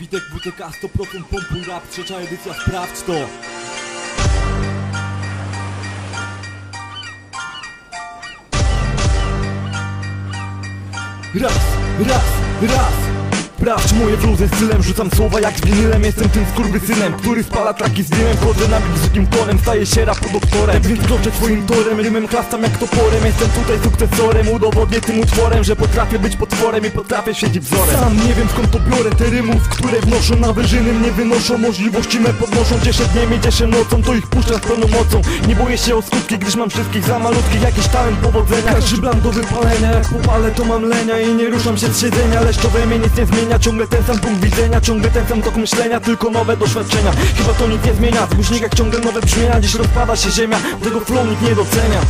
Witek WTK 100% pompuj rap, trzecia edycja, sprawdź to. Raz, raz, raz Sprawdź moje bluzy stylem, rzucam słowa jak z winylem. Jestem tym skurwysynem, który spala traki z dymem. Chodzę na bit drugim tonem, staję się rapu doktorem więc kroczę swoim torem, rymem chlastam jak toporem. Jestem tutaj sukcesorem, udowodnię tym utworem Że potrafię być potworem i potrafię świecić wzorem. Sam nie wiem skąd to biorę te rymów, które wnoszą. Na wyżyny Mnie wynoszą, możliwości me podnoszą. Cieszę dniem i cieszę nocą, to ich puszczam z pełną mocą. Nie boję się o skutki, gdyż mam wszystkich za malutkich Jakiś talent powodzenia, każdy blan do wypalenia Jak popalę to mam lenia i nie ruszam się z siedzenia. Lecz to we mnie nic nie zmienia, ciągle ten sam punkt widzenia Ciągle ten sam tok myślenia, tylko nowe doświadczenia. Chyba to nic nie zmienia, w głośnikach ciągle nowe brzmienia Dziś rozpada się ziemia, tego flow nikt nie docenia